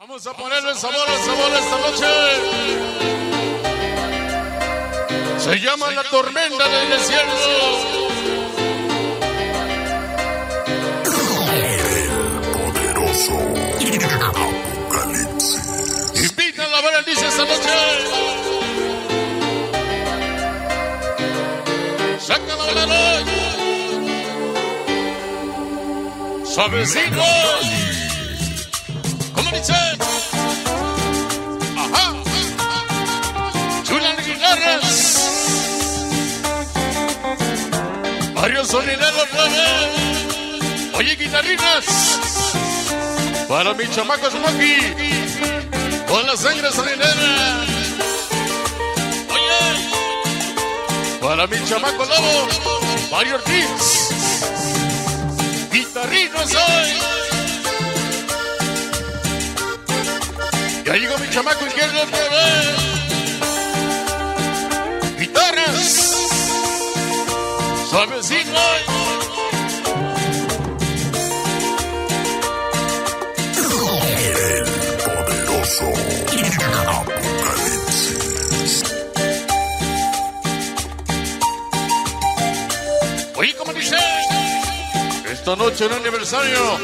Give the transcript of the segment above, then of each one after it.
Vamos a ponerle sabor al sabor esta noche. Se llama la tormenta del desierto. poderoso Apocalipsis. Invita a la Berenice esta noche. Sácala a la. Suavecito. ¿Cómo dice? Ajá. Guitarras. Varios sonideros. Oye, guitarrinas. Para mi chamaco Smokey. Con la sangre sonidera. Oye. Para mi chamaco Lobo. Mario Ortiz. Guitarrinos hoy. Ya llegó mi chamaco izquierdo otra vez. Guitarras. Suavecito. El poderoso Apocalipsis. Oye, ¿cómo dice? Esta noche en aniversario.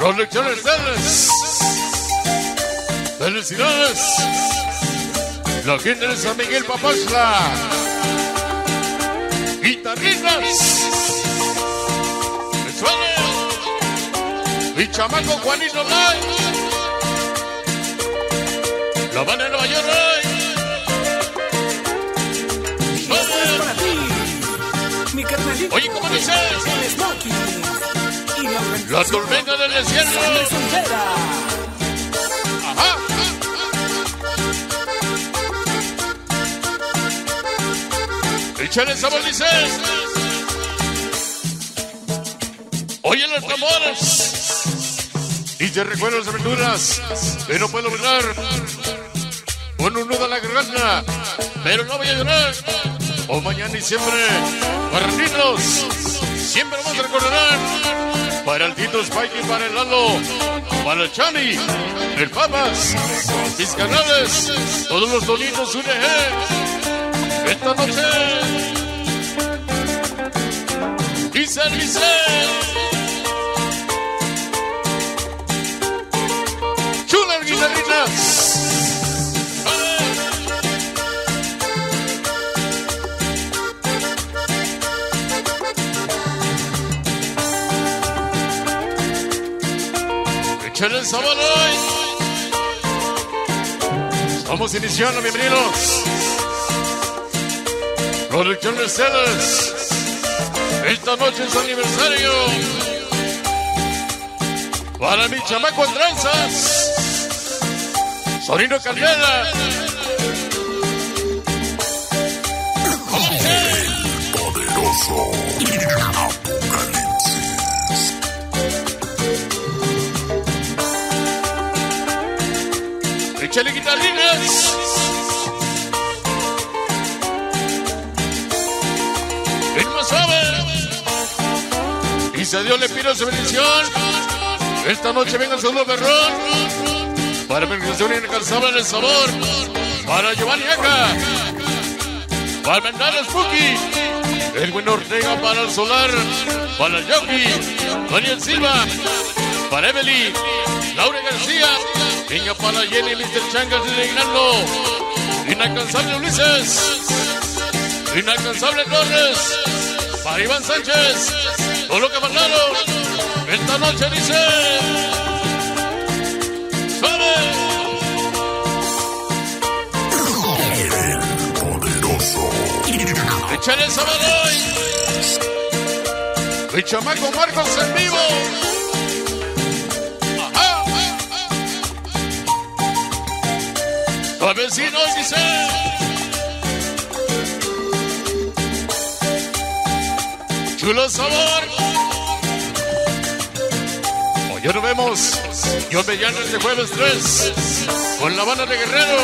Colecciones Teles. Felicidades. La gente de San Miguel Papazla. Guitarritas. Que suene. Mi chamaco Juanito Lai. La banda de Nueva York. Ray. Suene. para ti. Mi carnalito. Oye, ¿cómo dices? El Smokey. Y la La tormenta del desierto. Ajá. Échale sabor, dice. Oye los tambores. Y te recuerdo las aventuras. Pero puedo bailar. Con un nudo la garganta. Pero no voy a llorar. O mañana y siempre. Para niños. Siempre vamos a recordar. Para el Tito Spike y para el Lalo. Para el Chani. El Papas. Mis canales. Todos los donitos UNG. Esta noche. Dice. Chulas guitarritas. Échale el sabor hoy. Iniciando, bienvenidos. Producciones Celes. Esta noche es aniversario. Para mi chamaco en tranzas. Sonino Candela. Poderoso Apocalipsis. Échale guitarrinas. Y se Dios le pido su bendición. Esta noche venga el segundo berrón. Para bendición inalcanzable en el sabor. Para Giovanni Aca. Para Bernardo Spooky. Edwin Ortega para el Solar. Para el Yogi. Daniel Silva. Para Emily. Laura García. Niña para Jenny, Mr. Changas y Reinaldo. Inalcanzable Ulises. Inalcanzable Torres. Para Iván Sánchez. Todo lo que mandaron. Esta noche dice. ¡Suave! El Échale el sabor hoy. Marcos en vivo. Ajá. Suavecino dice. Chulo sabor. Hoy nos vemos. Yo me llamo este jueves 3 con la banda de Guerrero.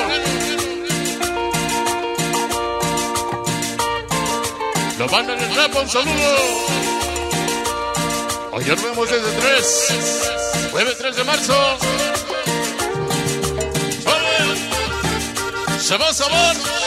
La banda de rap, un saludo. Hoy nos vemos desde 3 Jueves 3 de marzo. Suave. Se sabor.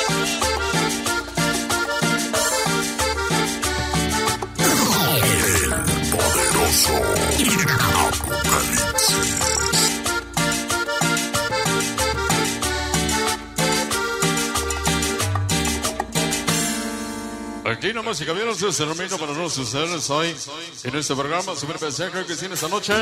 Nomás y caballeros, es el momento para nosotros ustedes hoy en este programa. Super creo que en esta noche.